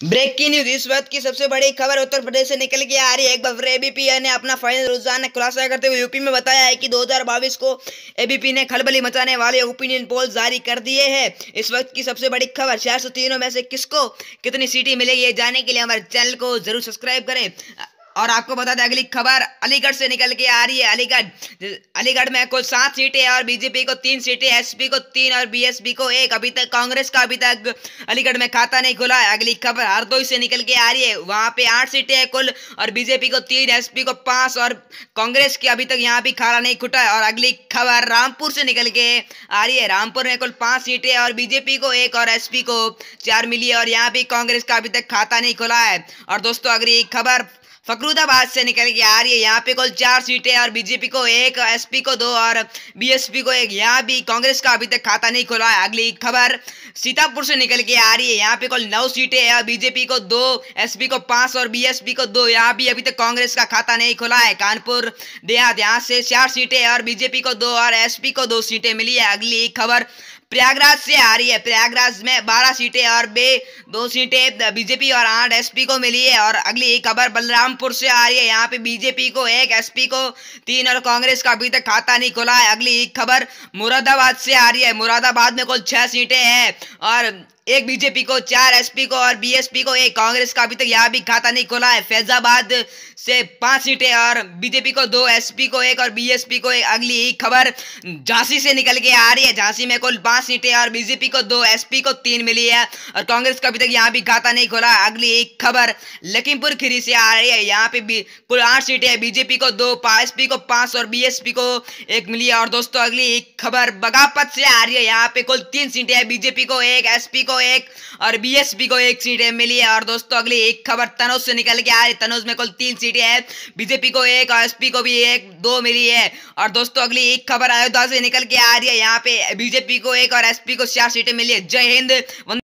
Breaking news. इस वक्त की सबसे बड़ी खबर उत्तर प्रदेश से निकल के आ रही है। एक बार एबीपी ने अपना फाइनल रुझान खुलासा करते हुए यूपी में बताया है कि 2022 को एबीपी ने खलबली मचाने वाले ओपिनियन पोल जारी कर दिए हैं। इस वक्त की सबसे बड़ी खबर, चार सौ तीनों में से किसको कितनी सीटें मिलेगी जानने के लिए हमारे चैनल को ज़रूर सब्सक्राइब करें। और आपको बता दें, अगली खबर अलीगढ़ से निकल के आ रही है। अलीगढ़ अलीगढ़ में कुल सात सीटें और बीजेपी को तीन सीटें, एसपी को तीन और बीएसपी को एक। अभी तक कांग्रेस का अभी तक अलीगढ़ में खाता नहीं खुला है। अगली खबर हरदोई से निकल के आ रही है। वहाँ पे आठ सीटें हैं कुल और बीजेपी को तीन, एसपी को पाँच और कांग्रेस की अभी तक यहाँ भी खाना नहीं खुटा है। और अगली खबर रामपुर से निकल के आ रही है। रामपुर में कुल पाँच सीटें और बीजेपी को एक और एसपी को चार मिली है और यहाँ भी कांग्रेस का अभी तक खाता नहीं खुला है। और दोस्तों, अगली खबर फकरूदाबाद से निकल के आ रही है। यहाँ पे कुल चार सीटें और बीजेपी को एक, एसपी को दो और बीएसपी को एक। यहाँ भी कांग्रेस का अभी तक खाता नहीं खुला है अगली खबर, सीतापुर से निकल के आ रही है। यहाँ पे कुल नौ सीटें हैं बीजेपी को दो, एसपी को पाँच और बीएसपी को दो। यहाँ भी अभी तक कांग्रेस का खाता नहीं खुला है। कानपुर, देहात, यहाँ से चार सीटें और बीजेपी को दो और एसपी को दो सीटें मिली है। अगली खबर प्रयागराज से आ रही है। प्रयागराज में बारह सीटें और बे, दो सीटें बीजेपी और आठ एसपी को मिली है और अगली एक खबर बलरामपुर से आ रही है। यहाँ पे बीजेपी को एक, एसपी को तीन और कांग्रेस का अभी तक खाता नहीं खुला है। अगली एक खबर मुरादाबाद से आ रही है। मुरादाबाद में कुल छह सीटें हैं और एक बीजेपी को, चार एसपी को और बीएसपी को, एक कांग्रेस का अभी तक यहाँ भी खाता नहीं खुला है। फैजाबाद से पाँच सीटें और बीजेपी को दो, एसपी को एक और बीएसपी को एक। अगली एक खबर झांसी से निकल के आ रही है। झांसी में कुल पाँच सीटें और बीजेपी को दो, एसपी को तीन मिली है और कांग्रेस का अभी तक यहाँ भी खाता नहीं खोला। अगली एक खबर, लखीमपुर खीरी से आ रही है। यहाँ पे कुल आठ सीटें है। बीजेपी को दो, एसपी को पाँच और बीएसपी को एक मिली है। और दोस्तों, अगली एक खबर बगापत से आ रही है। यहाँ पे कुल तीन सीटें है। बीजेपी को एक एस को एक और बीएसपी को एक सीट मिली है। और दोस्तों, अगली एक खबर, तनोज से निकल के आ रही तनोज में कुल तीन सीटें हैं। बीजेपी को एक और एसपी को भी एक, दो मिली है। और दोस्तों, अगली एक खबर, अयोध्या से निकल के आ रही है। यहाँ पे बीजेपी को एक और एसपी को चार सीटें मिली है। जय हिंद।